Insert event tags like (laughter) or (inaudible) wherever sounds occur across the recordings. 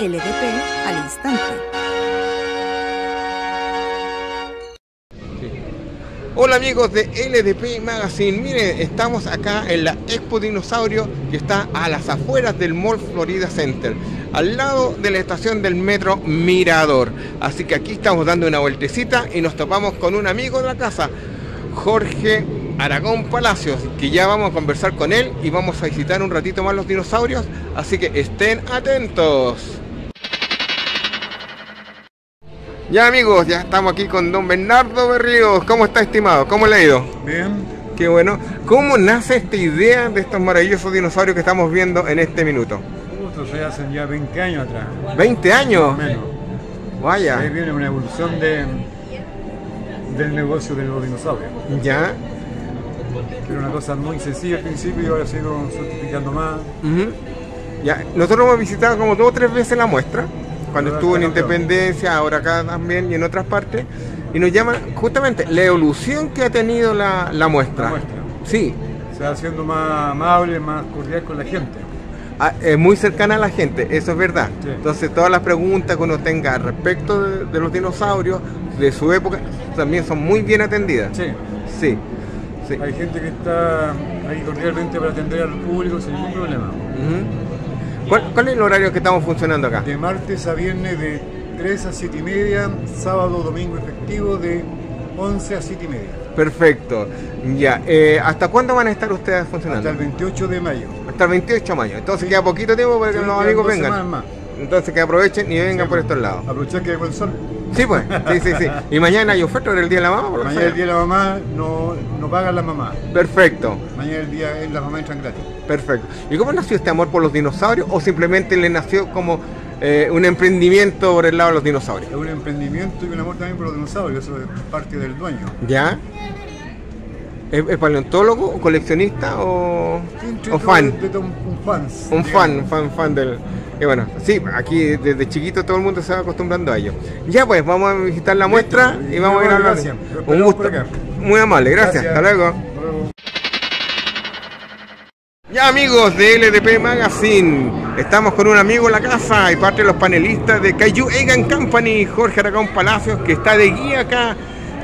LDP al instante. Hola amigos de LDP Magazine, miren, estamos acá en la Expo Dinosaurio que está a las afueras del Mall Florida Center, al lado de la estación del metro Mirador. Así que aquí estamos dando una vueltecita y nos topamos con un amigo de la casa, Jorge Aragón Palacios, que ya vamos a conversar con él y vamos a visitar un ratito más los dinosaurios, así que estén atentos. Ya amigos, ya estamos aquí con don Bernardo Berríos. ¿Cómo está estimado? ¿Cómo le ha ido? Bien. Qué bueno. ¿Cómo nace esta idea de estos maravillosos dinosaurios que estamos viendo en este minuto? Justo se hacen ya 20 años atrás. ¿20 años? Menos. Vaya. Ahí viene una evolución de, del negocio de los dinosaurios. Ya. Era una cosa muy sencilla al principio y ahora ido certificando más. Ujú. Ya. Nosotros hemos visitado como dos o tres veces la muestra. Cuando estuvo en. Independencia, ahora acá también y en otras partes. Y nos llama justamente la evolución que ha tenido la, la muestra. La muestra. Sí. Se va haciendo más amable, más cordial con la gente. Ah, es muy cercana a la gente, eso es verdad. Sí. Entonces todas las preguntas que uno tenga respecto de, de los dinosaurios, de su época, también son muy bien atendidas. Sí. Sí. sí. Hay gente que está ahí cordialmente para atender al público sin ningún problema. ¿Cuál, cuál es el horario que estamos funcionando acá? De martes a viernes de 3 a 7 y media, sábado, domingo efectivo de 11 a 7 y media. Perfecto. Ya. eh, ¿Hasta cuándo van a estar ustedes funcionando? Hasta el 28 de mayo. Hasta el 28 de mayo. Entonces queda poquito tiempo para que Sí, los amigos vengan. más. Entonces que aprovechen y vengan Sí, por estos lados. Aprovechar que hay buen sol. Sí, pues. Sí, sí, sí. (laughs) Y mañana hay oferta el Día de la Mamá. por Mañana el sea. día de la mamá no, no pagan las mamás. Perfecto. Mañana el día las mamás entran gratis. Perfecto. ¿Y cómo nació este amor por los dinosaurios o simplemente le nació como eh, un emprendimiento por el lado de los dinosaurios? Es un emprendimiento y un amor también por los dinosaurios, eso es parte del dueño. ¿Ya? ¿Es, es paleontólogo, o coleccionista o, o fan? de- de un, un fans. Un fan, un fan, fan del... Y bueno, sí, aquí desde chiquito todo el mundo se va acostumbrando a ello. Ya pues, vamos a visitar la muestra y vamos a ir a hablar. Un gusto. Muy amable, gracias. Hasta luego. Hasta luego. Ya amigos de LDP Magazine, estamos con un amigo en la casa y parte de los panelistas de Kaiju Egan Company, Jorge Aragón Palacios, que está de guía acá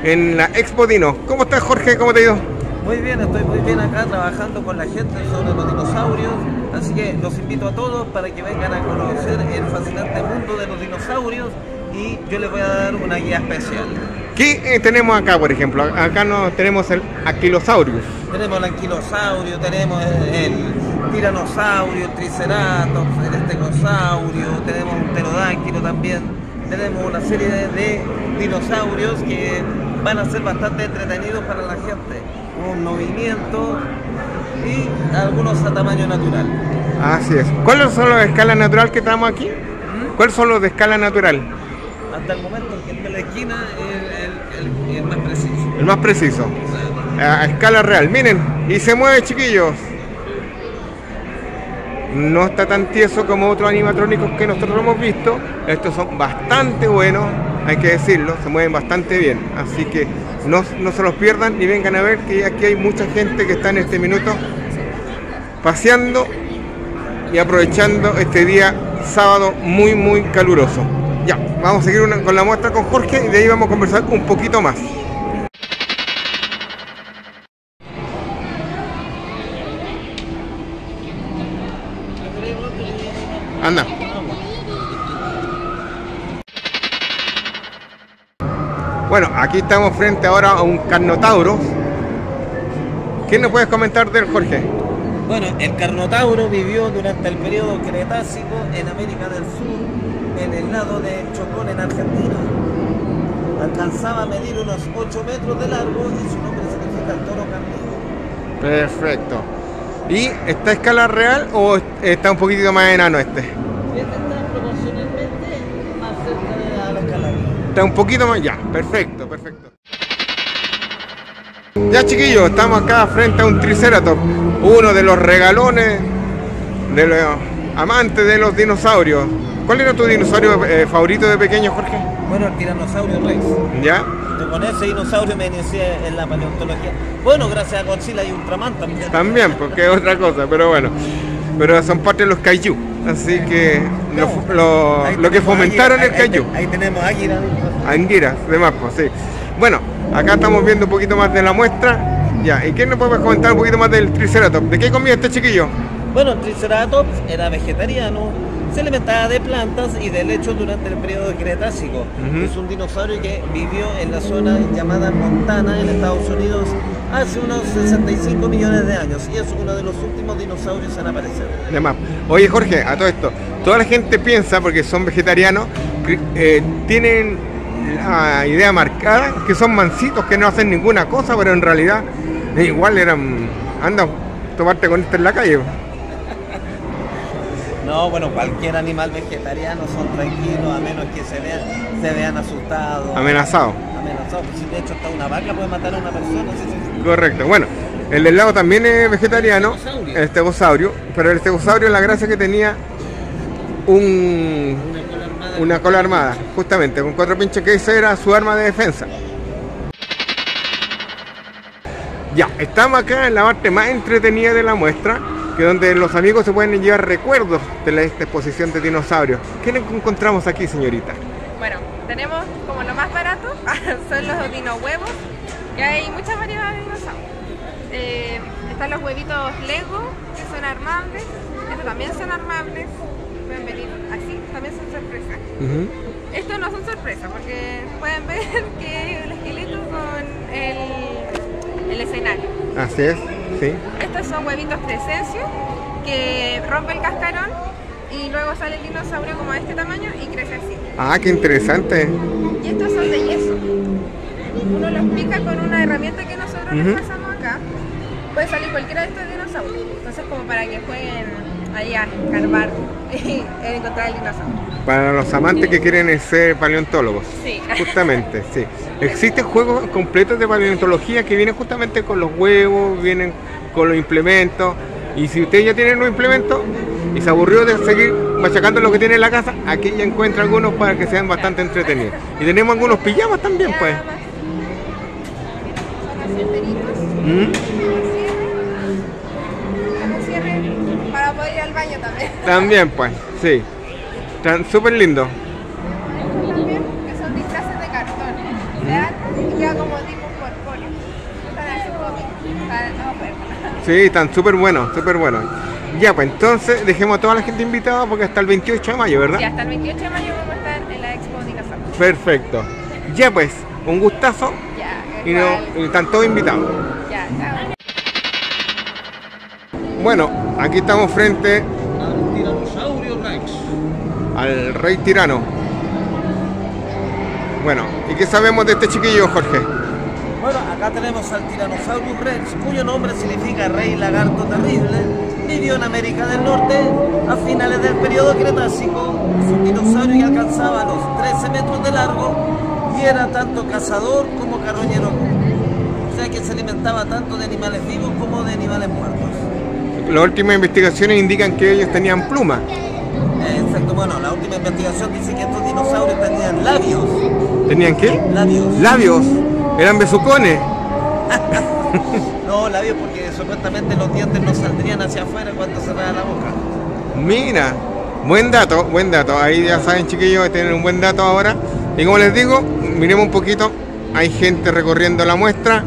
en la Expo Dino. ¿Cómo estás Jorge? ¿Cómo te ha ido? Muy bien, estoy muy bien acá trabajando con la gente sobre los dinosaurios, así que los invito a todos para que vengan a conocer el fascinante mundo de los dinosaurios y yo les voy a dar una guía especial. ¿Qué eh, tenemos acá, por ejemplo? Acá no tenemos el Aquilosaurus. Tenemos el anquilosaurio, tenemos el, el tiranosaurio, el triceratops, el estegosaurio, tenemos un pterodáctilo también, tenemos una serie de, de dinosaurios que van a ser bastante entretenidos para la gente, un movimiento y algunos a tamaño natural. Así es. ¿Cuáles son los de escala natural que tenemos aquí? ¿Cuáles son los de escala natural? Hasta el momento el que está en la esquina es el, el- el más preciso. El más preciso. A a escala real. Miren, y se mueve, chiquillos. No está tan tieso como otros animatrónicos que nosotros hemos visto. Estos son bastante buenos, hay que decirlo, se mueven bastante bien. Así que no, no se los pierdan y vengan a ver que aquí hay mucha gente que está en este minuto paseando y aprovechando este día sábado muy muy caluroso. Ya, vamos a seguir con la muestra con Jorge y de ahí vamos a conversar un poquito más. Anda. Bueno, aquí estamos frente ahora a un Carnotauro. ¿Qué nos puedes comentar del Jorge? Bueno, el Carnotauro vivió durante el periodo Cretácico en América del Sur, en el lado de Chocón, en Argentina. Alcanzaba a medir unos 8 metros de largo y su nombre significa el toro carnívoro. Perfecto. ¿Y está a escala real o está un poquitito más enano este? Este está proporcionalmente más cerca de la, la escala real. Está un poquito más. Ya, perfecto, perfecto. Ya chiquillos, estamos acá frente a un Triceratops, uno de los regalones de los amantes de los dinosaurios. ¿Cuál era tu dinosaurio eh, favorito de pequeño, Jorge? Bueno, el tiranosaurio rex. ¿Ya? Con ese dinosaurio me inicié en la paleontología. Bueno, gracias a Godzilla y Ultraman también. También, porque es otra cosa, pero bueno. Pero son parte de los kaiju. Así que lo, lo- Ahí lo que fomentaron águila, el kaiju. Ahí, ahí tenemos águila. Anguiras, de más, pues, sí. Bueno, acá estamos viendo un poquito más de la muestra. Ya, ¿y quién nos puede comentar un poquito más del Triceratops? ¿De qué comía este chiquillo? Bueno, el Triceratops era vegetariano, se alimentaba de plantas y de lechos durante el periodo Cretácico. Es un dinosaurio que vivió en la zona llamada Montana, en Estados Unidos, hace unos 65 millones de años y es uno de los últimos dinosaurios en aparecer. De más. Oye, Jorge, a todo esto, toda la gente piensa, porque son vegetarianos, eh, tienen la idea marcada que son mansitos, que no hacen ninguna cosa, pero en realidad eh, igual eran. Anda, tomarte con esto en la calle. No, bueno, cualquier animal vegetariano son tranquilos a menos que se vean, se vean asustados. Amenazados. Amenazados. Si de hecho hasta una vaca puede matar a una persona. sí. Correcto. Bueno, el del lago también es vegetariano, el estegosaurio, pero el estegosaurio la gracia que tenía un, Una cola armada. una cola armada, justamente, con cuatro pinches que esa era su arma de defensa. Ya, estamos acá en la parte más entretenida de la muestra, que donde los amigos se pueden llevar recuerdos de la, esta exposición de dinosaurios. ¿Qué nos encontramos aquí, señorita? Bueno, tenemos como lo más barato, (laughs) son los dino huevos, que hay muchas variedades de dinosaurios. Eh, están los huevitos Lego, que son armables, estos también son armables, pueden venir así, también son sorpresas. Estos no son sorpresas porque pueden ver (laughs) que el esqueleto con el, el escenario. Así es, sí. Estos son huevitos Crescencio que rompe el cascarón y luego sale el dinosaurio como de este tamaño y crece así. Ah, qué interesante. Y estos son de yeso. Uno los pica con una herramienta que nosotros pasamos acá. Puede salir cualquiera de estos dinosaurios. Entonces como para que jueguen ahí a escarbar (laughs) y encontrar el dinosaurio. Para los amantes que quieren ser paleontólogos. Sí. Justamente, (laughs) sí. Existen juegos completos de paleontología que vienen justamente con los huevos, vienen con los implementos. Y si ustedes ya tienen los implementos y se aburrió de seguir machacando lo que tiene en la casa, aquí ya encuentra algunos para que sean bastante entretenidos. Y tenemos algunos pijamas también, pues. Enteritos. ¿Mm? Cierre para poder ir al baño también. También, pues, sí. Están súper lindos. Estos también, que son disfraces de cartón. Atan y queda como tipo corpóreo. Están así perder. Sí, están súper buenos, súper buenos. Ya, pues entonces dejemos a toda la gente invitada porque hasta el 28 de mayo, ¿verdad? Y hasta el 28 de mayo vamos a estar en la Expo Dinosaurio. Perfecto. Ya pues, un gustazo y, no, y están todos invitados. Ya. Bueno, aquí estamos frente Al tiranosaurio Rex. al rey tirano. Bueno, ¿y qué sabemos de este chiquillo, Jorge? Bueno, acá tenemos al Tyrannosaurus Rex, cuyo nombre significa rey lagarto terrible. Vivió en América del Norte a finales del periodo Cretácico. Es un dinosaurio que alcanzaba los 13 metros de largo era tanto cazador como carroñero. O sea que se alimentaba tanto de animales vivos como de animales muertos. Las últimas investigaciones indican que ellos tenían plumas. Exacto, bueno, la última investigación dice que estos dinosaurios tenían labios. ¿Tenían qué? Labios. Labios. Eran besucones. (laughs) No, labios porque supuestamente los dientes no saldrían hacia afuera cuando cerraba la boca. Mira, buen dato, buen dato. Ahí ya saben, chiquillos, tienen un buen dato ahora. Y como les digo, miremos un poquito. Hay gente recorriendo la muestra.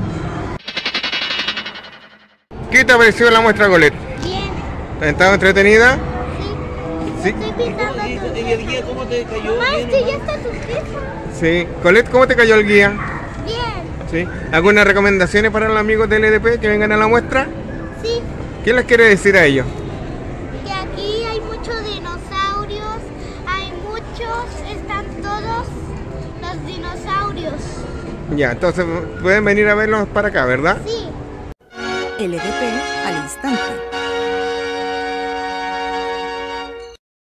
¿Qué te ha parecido la muestra, Golet? Bien, ¿Ha estado entretenida? sí. Sí. Estoy pintando ¿Y, tu y el guía cómo te cayó? Mamá, ¿Bien o este ya está. Sí. Colet, ¿cómo te cayó el guía? Bien, Sí. ¿Algunas recomendaciones para los amigos del LDP que vengan a la muestra? sí. ¿Qué les quiere decir a ellos? Ya, entonces pueden venir a verlos para acá, ¿verdad? Sí. LDP al instante.